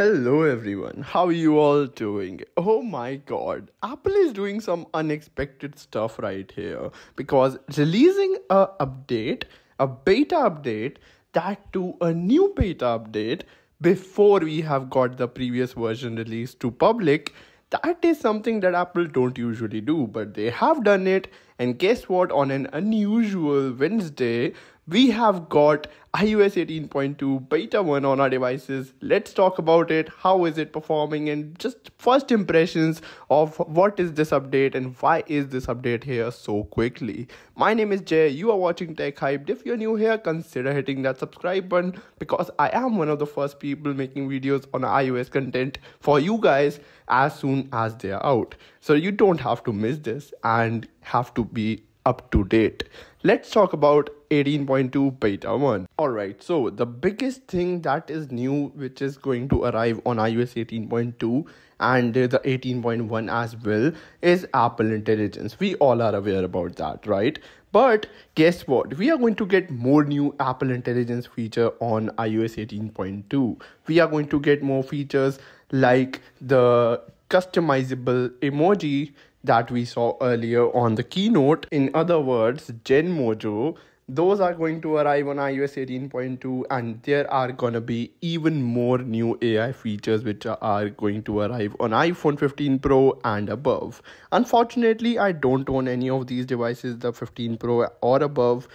Hello everyone, how are you all doing? Oh my god, Apple is doing some unexpected stuff right here because releasing a update, a beta update, that to a new beta update before we have got the previous version released to public that is something that Apple don't usually do, but they have done it. And guess what? On an unusual Wednesday, we have got iOS 18.2 beta 1 on our devices. Let's talk about it. How is it performing? And just first impressions of what is this update and why is this update here so quickly. My name is Jai. You are watching Tech Hyped. If you're new here, consider hitting that subscribe button because I am one of the first people making videos on iOS content for you guys as soon as they are out. So you don't have to miss this and have to be up to date. Let's talk about 18.2 beta 1. Alright, so the biggest thing that is new which is going to arrive on iOS 18.2 and the 18.1 as well is Apple Intelligence. We all are aware about that, right? But guess what? We are going to get more new Apple Intelligence feature on iOS 18.2. We are going to get more features like the customizable emoji that we saw earlier on the keynote. In other words, Genmoji. Those are going to arrive on iOS 18.2, and there are gonna be even more new AI features which are going to arrive on iPhone 15 Pro and above. Unfortunately, I don't own any of these devices, the 15 Pro or above,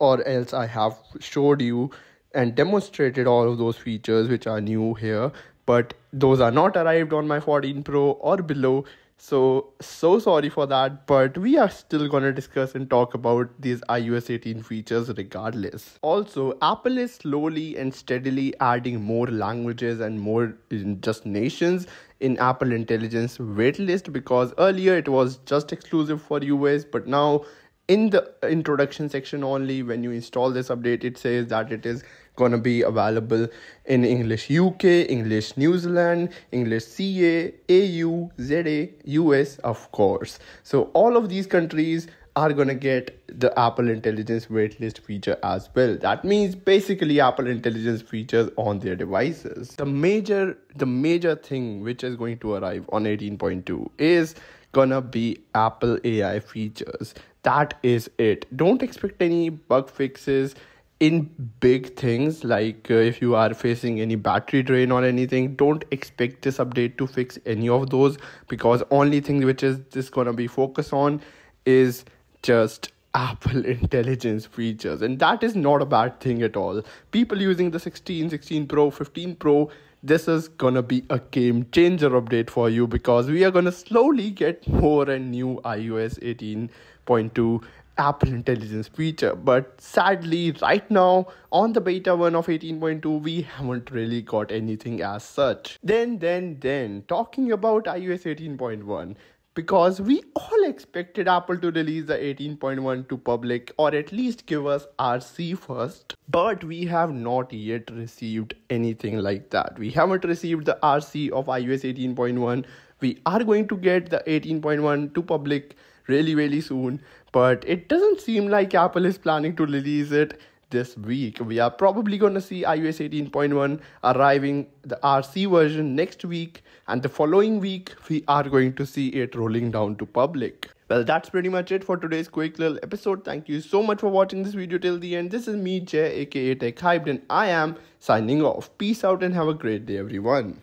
or else I have showed you and demonstrated all of those features which are new here but those are not arrived on my 14 Pro or below. So, so sorry for that, but we are still gonna discuss and talk about these iOS 18 features regardless. Also, Apple is slowly and steadily adding more languages and more just nations in Apple Intelligence waitlist because earlier it was just exclusive for US, but now in the introduction section only when you install this update it says that it is going to be available in english uk english new zealand english ca au za us of course. So all of these countries are going to get the apple intelligence waitlist feature as well. That means basically apple intelligence features on their devices. The major the major thing which is going to arrive on 18.2 is gonna be apple ai features. That is it. Don't expect any bug fixes in big things like uh, if you are facing any battery drain or anything don't expect this update to fix any of those because only thing which is this gonna be focused on is just apple intelligence features. And that is not a bad thing at all. People using the 16 16 pro 15 pro this is gonna be a game changer update for you because we are gonna slowly get more and new ios 18.2 Apple Intelligence feature. But sadly, right now on the beta one of 18.2, we haven't really got anything as such. Then, then, then, talking about iOS 18.1, because we all expected Apple to release the 18.1 to public or at least give us RC first, but we have not yet received anything like that. We haven't received the RC of iOS 18.1. We are going to get the 18.1 to public really, really soon, but it doesn't seem like Apple is planning to release it this week. We are probably going to see iOS 18.1 arriving the RC version next week, and the following week, we are going to see it rolling down to public. Well, that's pretty much it for today's quick little episode. Thank you so much for watching this video till the end. This is me, Jai, aka Tech Hyped, and I am signing off. Peace out and have a great day, everyone.